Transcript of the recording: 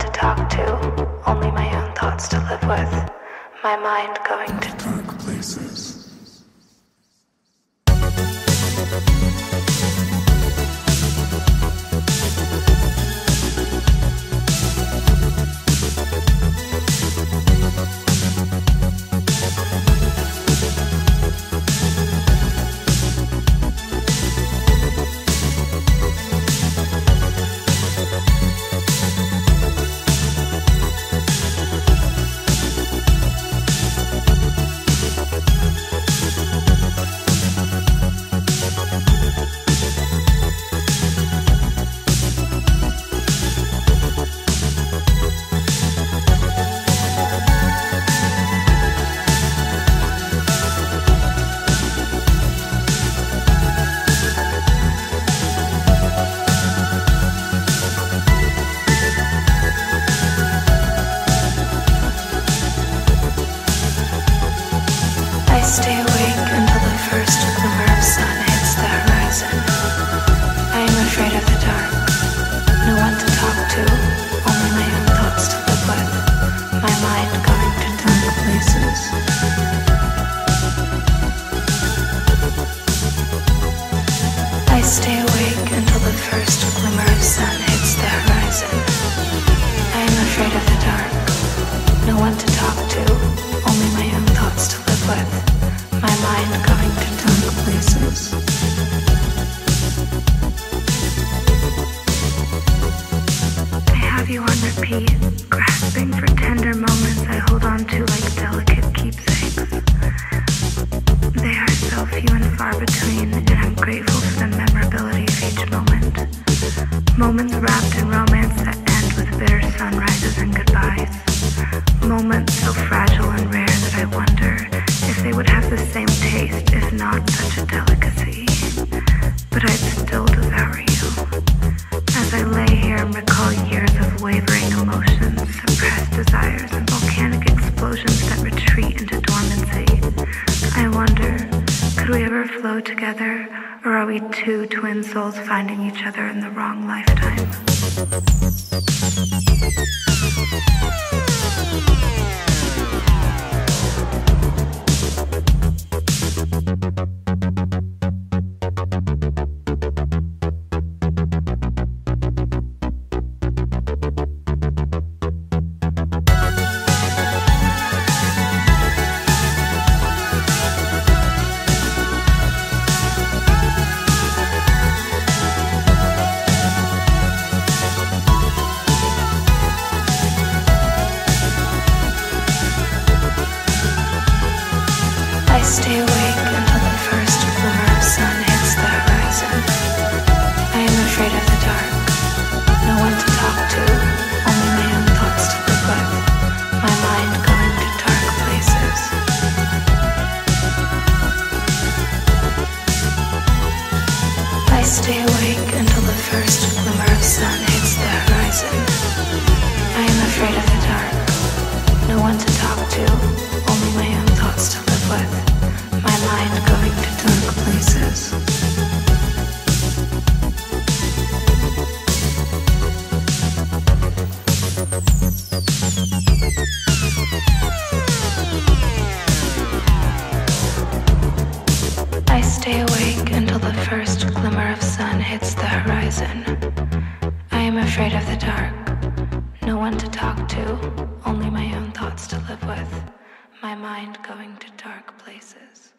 to talk to, only my own thoughts to live with. My mind going to dark places. One to talk to, only my own thoughts to live with. My mind going to dark places. I have you on repeat, grasping for tender moments I hold on to like delicate keepsakes. They are so few and far between, and I'm grateful for the memorability of each moment. Moments wrapped in romance sunrises and goodbyes. Moments so fragile and rare that I wonder if they would have the same taste if not such a delicacy. But I'd still devour you. As I lay here and recall years of wavering emotions, suppressed desires, and volcanic explosions that retreat into dormancy, I wonder, could we ever flow together, or are we two twin souls finding each other in the wrong lifetime? Afraid of the dark. Horizon. I am afraid of the dark. No one to talk to, only my own thoughts to live with. My mind going to dark places.